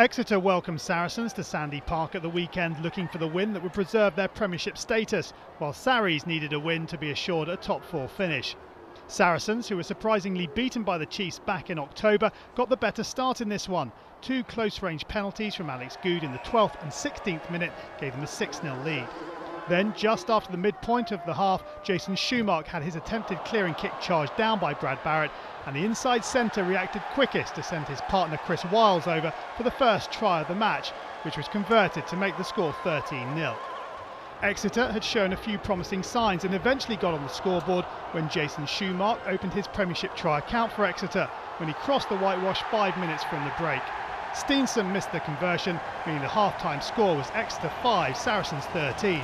Exeter welcomed Saracens to Sandy Park at the weekend looking for the win that would preserve their Premiership status, while Sarries needed a win to be assured a top four finish. Saracens, who were surprisingly beaten by the Chiefs back in October, got the better start in this one. Two close range penalties from Alex Goode in the 12th and 16th minute gave them a 6 0 lead. Then, just after the midpoint of the half, Jason Shoemark had his attempted clearing kick charged down by Brad Barritt, and the inside centre reacted quickest to send his partner Chris Wyles over for the first try of the match, which was converted to make the score 13 0. Exeter had shown a few promising signs and eventually got on the scoreboard when Jason Shoemark opened his Premiership try account for Exeter when he crossed the whitewash five minutes from the break. Steenson missed the conversion, meaning the half-time score was Exeter 5, Saracens 13.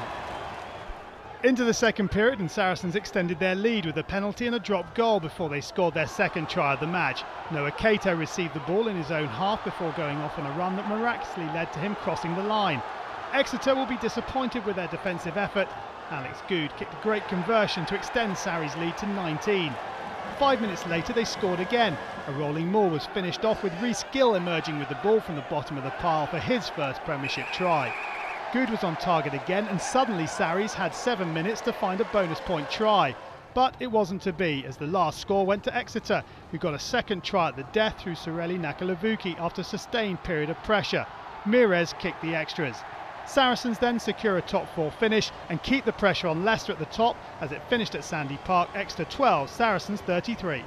Into the second period, and Saracens extended their lead with a penalty and a drop goal before they scored their second try of the match. Noah Cato received the ball in his own half before going off on a run that miraculously led to him crossing the line. Exeter will be disappointed with their defensive effort. Alex Goode kicked a great conversion to extend Sarries' lead to 19. Five minutes later, they scored again. A rolling maul was finished off with Rhys Gill emerging with the ball from the bottom of the pile for his first Premiership try. Goode was on target again, and suddenly Sarries had seven minutes to find a bonus point try. But it wasn't to be, as the last score went to Exeter, who got a second try at the death through Sireli Naqelevuki after a sustained period of pressure. Mieres kicked the extras. Saracens then secure a top four finish and keep the pressure on Leicester at the top as it finished at Sandy Park, Exeter 12, Saracens 33.